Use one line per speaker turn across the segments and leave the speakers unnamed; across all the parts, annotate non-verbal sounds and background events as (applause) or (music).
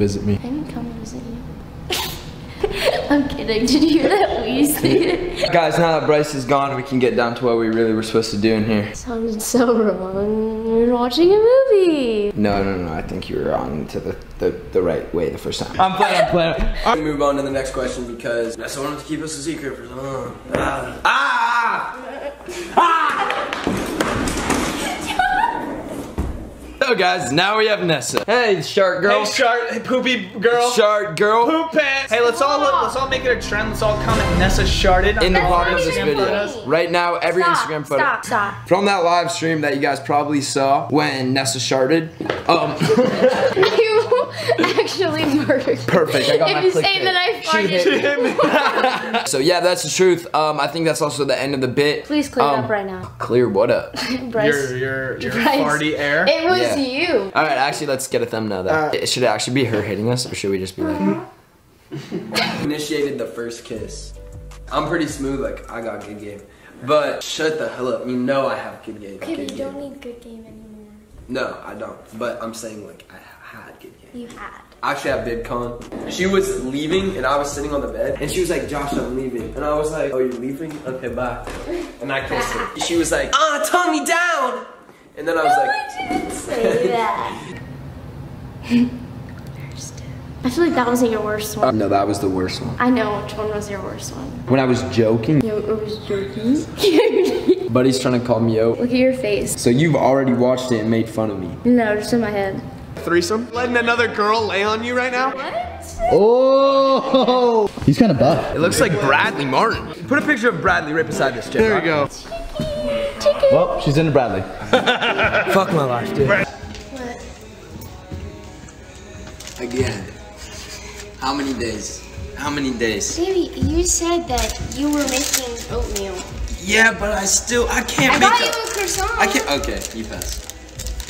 visit me.
I can come visit you. (laughs) I'm kidding. Did you hear that wheeze?
Guys, now that Bryce is gone, we can get down to what we really were supposed to do in here.
Sounded so wrong. We're watching a movie.
No, no, no. I think you were on to the, the, the right way the first time.
I'm playing, I'm playing. (laughs)
I'm gonna move on to the next question because Nessa wanted to keep us a secret for so long. Ah! Ah! So guys, now we have Nessa. Hey, shark girl.
Hey, shark, hey, poopy girl.
Shark girl.
Poop pants. Hey, let's all let's all make it a trend. Let's all comment Nessa sharded
In the bottom of this
even
video.
funny.
Right now, every
Stop,
Instagram photo.
Stop, stop.
From that live stream that you guys probably saw when Nessa sharded. Um, (laughs) (laughs)
You (laughs) actually murdered.
Perfect, I got
if
my
you say
clickbait.
that I farted, (laughs)
so yeah, that's the truth. Um, I think that's also the end of the bit.
please clear
Um,
up right now.
Clear what up? (laughs)
Bryce.
Your your your
Bryce.
farty air.
It was
Yeah.
you.
All right, actually, let's get a thumbnail. Though.
Uh,
should it actually be her hitting us, or should we just be like?
initiated the first kiss. I'm pretty smooth, like I got good game. But shut the hell up. You know I have good game.
Okay,
good
but you don't need good game anymore.
No, I don't. But I'm saying like I had good game.
You had.
I actually have VidCon. She was leaving and I was sitting on the bed and she was like, Josh, I'm leaving. And I was like, Oh, you're leaving? Okay, bye. (laughs) And I kissed her. She was like, Ah, tone me down. And then I was like,
I didn't say that. (laughs) I feel like that wasn't your worst one.
no, that was the worst one.
I know which one was your worst one.
When I was joking,
Yo, it was joking. (laughs)
Buddy's trying to call me out.
Look at your face.
So you've already watched it and made fun of me.
No, just in my head.
Threesome. Letting another girl lay on you right now.
What?
Oh, he's kind of buff.
It looks like Bradley Martin. Put a picture of Bradley right beside this chick.
There you go.
Chicken.
Well, she's into Bradley. (laughs)
Fuck my life, dude.
What?
Again. How many days? How many days?
Baby, you said that you were making oatmeal.
Yeah, but I still I can't
I
make
got
a-
you a croissant.
I can't. Okay, you pass.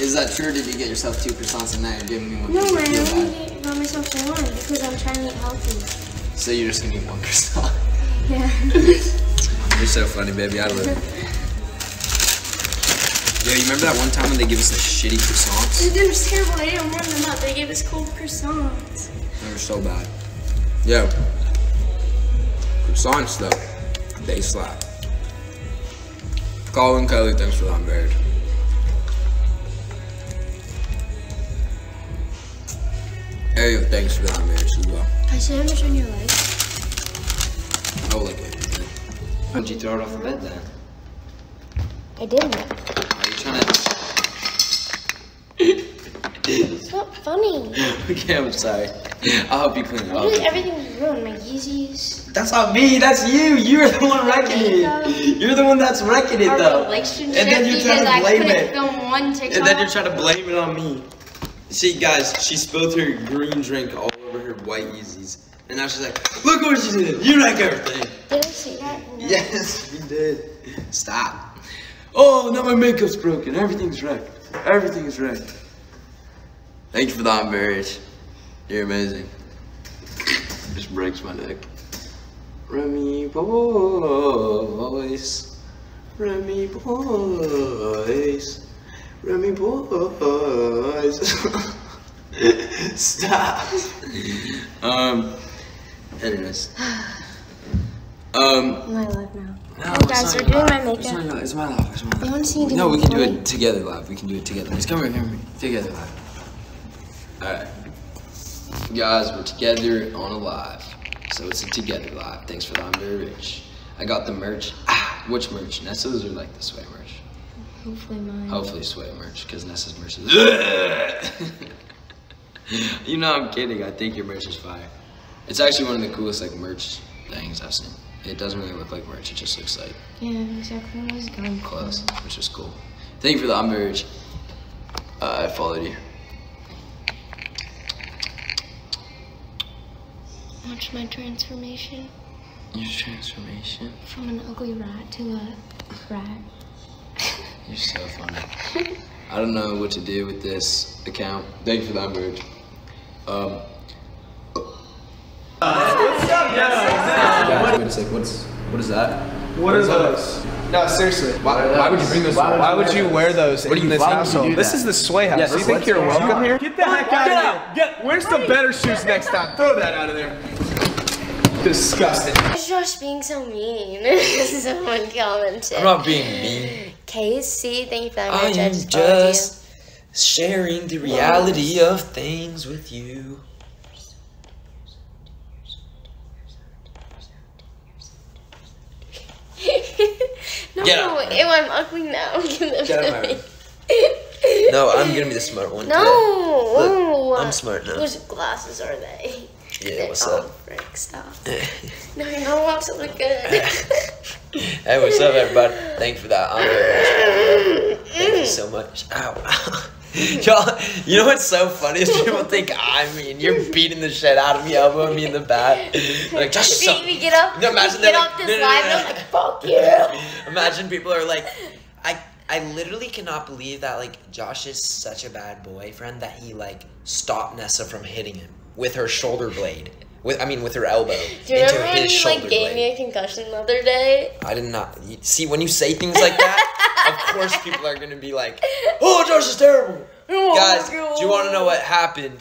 Is that true? Did you get yourself two croissants and now you're giving me one?
No, I only got myself one because I'm trying to eat healthy.
So you're just gonna eat one croissant? (laughs)
Yeah. (laughs)
You're so funny, baby. I love it. Yo, you remember that one time when they give us the shitty croissants?
It was terrible. I didn't warm them up. They gave us cold croissants.
They were so bad. Yo, croissants though, they slap. Colin Kelly, thanks for that, bird. Hey, yo, thanks for that marriage as well.
I said I'm on your leg.
I will like it. Why'd you throw it off the bed then?
I didn't.
Are you trying to?
It's not funny. (laughs)
okay, I'm sorry. I'll help you clean it
Really,
up.
everything's ruined. My Yeezys.
That's not me. That's you. You're the one wrecking it. You're the one that's wrecking it
Our
though. And then you're trying to blame it.
film one TikTok.
And then you're trying to blame it on me. See, guys, she spilled her green drink all over her white Yeezys. And now she's like, look what she did. You wreck everything.
Did I say that? No.
Yes, you did. Stop. Oh, now my makeup's broken. Everything's wrecked. Everything is wrecked. Thank you for that marriage. You're amazing. Just breaks my neck. Remy boys. Remy boys. Remy boys. (laughs) Stop. um. Anyways. Um.
My life now.
No,
Oh, guys, we're doing
live.
my
It's
makeup.
not live. It's my life. It's my life.
I want to see you do
No, we can do it together live. We can do it together. Just come here, come here. Together live. Alright. Guys, we're together on a live. So it's a together live. Thanks for that. I'm very rich. I got the merch. Ah, which merch? Nessa's or like the sway merch?
Hopefully mine.
Hopefully sway merch, because Nessa's merch is. (laughs) you know I'm kidding. I think your merch is fire. It's actually one of the coolest like merch things I've seen. It doesn't really look like merch. It just looks like
Yeah, exactly. I was going
clothes, which is cool. Thank you for the marriage. Uh, I followed you.
Watch my transformation
Your transformation.
from an ugly rat to a rat.
You're so funny. I don't know what to do with this account. Thank you for that marriage. Um. What's up, Wait a sec. What's what is that?
What are those? No, seriously.
Why, why would you bring those?
Why would you wear those
What
in
you-
this
why would you
household? This
that?
is the Sway house.
Yes,
do you think you're
go.
welcome here? Get the heck out of here. Get, where's the better shoes next time? Throw that out of there. Disgusting.
Why's Josh being so mean? (laughs) Someone commented.
I'm not being mean.
Thank you for that
I am
just
just sharing the reality of things with you. (laughs)
no,
Get out.
ew, I'm ugly now. (laughs)
Get out of my room. No, I'm gonna be the smart one.
No,
Today.
Ooh.
I'm smart now.
Whose glasses are they?
Yeah,
They're
what's up?
Frick stop. (laughs) no, you don't want to look good.
Hey, what's up, everybody? Thank you for that. Much. Thank you so much. Ow. (laughs) Y'all, you know what's so funny is people think I'm mean. You're beating the shit out of me, elbowing me in the back. Like, just
we, we get up,
No, imagine
get off
like,
this
no, no,
live
no,
and I'm like, fuck you.
Imagine people are like, I I literally cannot believe that like Josh is such a bad boyfriend that he like stopped Nessa from hitting him with her shoulder blade. With I mean with her elbow
Do you
into
remember when you
shoulder
like gave
blade.
me a concussion the other day?
I did not you- see when you say things like that. of (laughs) course, people are gonna be like, "Oh, Josh is terrible." Oh Guys, do you want to know what happened?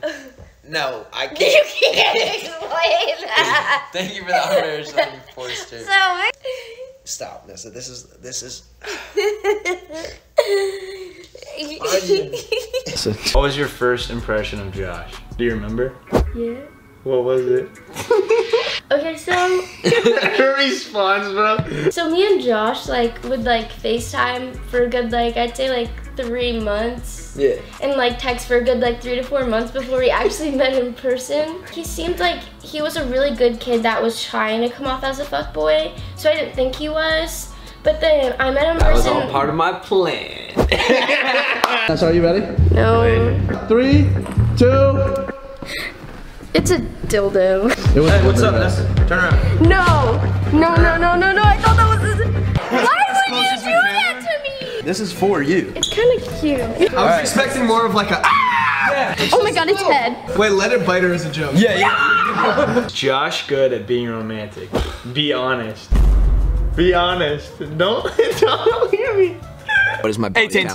No, I can't. (laughs)
You
can't (laughs)
explain that.
Thank you for the honors, Forster.
So,
Stop, Nessa. This is this is.
What was your first impression of Josh? Do you remember?
yeah.
What was it? (laughs)
Okay, so (laughs)
Her response, bro.
so me and Josh like would like FaceTime for a good like I'd say like three months.
Yeah.
and like text for a good like three to four months before we actually (laughs) met in person. He seemed like he was a really good kid that was trying to come off as a fuck boy, so I didn't think he was. But then I met him in
That was all part of my plan.
So are you ready?
no,
Three, two.
it's a dildo.
It was
Hey, what's up, Nessa? Turn around.
No, no, no, no, no, no. I thought that was. His... Why would you do that to me?
This is for you.
It's kind of cute.
I was expecting more of like a. Ah!
Oh my god, it's head.
Wait, let it bite her as a joke. Yeah, yeah. (laughs) Josh good at being romantic. Be honest. Be honest. Don't (laughs) don't hear me.
What is my body
18.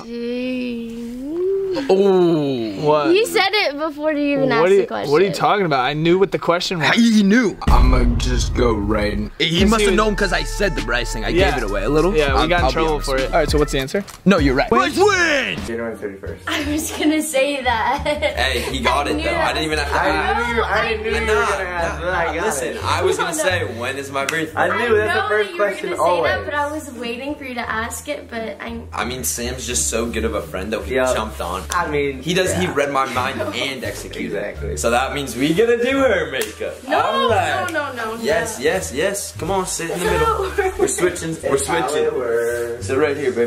Count?
What?
You said it before you even
What
asked
you,
the question.
what are you talking about? I knew what the question was.
He knew.
I'm gonna just go right in.
He must have known because I said the Bryce thing. I gave it away a little.
Yeah, we
I'll-
got in
I'll
trouble for
with
it. All right, so what's the answer?
No, you're right. Bryce win.
January 31st.
I was gonna say that.
Hey, he got it though.
that
I didn't even have to
was-
ask.
No, I knew
Nah,
you
nah,
were
nah, nah, listen, I was gonna (laughs) say when is my birthday?
I knew that's the first
that you were
question
say
always.
that, but I was waiting for you to ask it. But I,
I mean, Sam's just so good of a friend that he
Yeah.
jumped on.
I mean,
He does. He read my mind and executed.
Exactly.
So that means we gonna do her makeup.
no,
All right.
no, no, no,
Yes,
no.
yes, yes. Come on, sit in the middle. (laughs) We're switching. We're
That's how it
switching. Sit right here, baby.